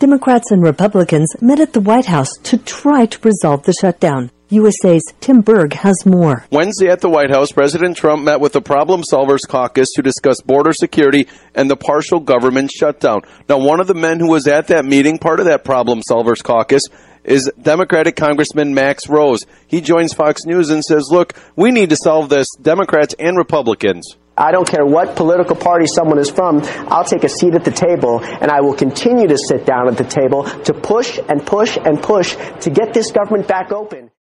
Democrats and Republicans met at the White House to try to resolve the shutdown. USA's Tim Berg has more. Wednesday at the White House, President Trump met with the Problem Solvers Caucus to discuss border security and the partial government shutdown. Now, one of the men who was at that meeting, part of that Problem Solvers Caucus, is Democratic Congressman Max Rose. He joins Fox News and says, look, we need to solve this, Democrats and Republicans. I don't care what political party someone is from, I'll take a seat at the table and I will continue to sit down at the table to push and push and push to get this government back open.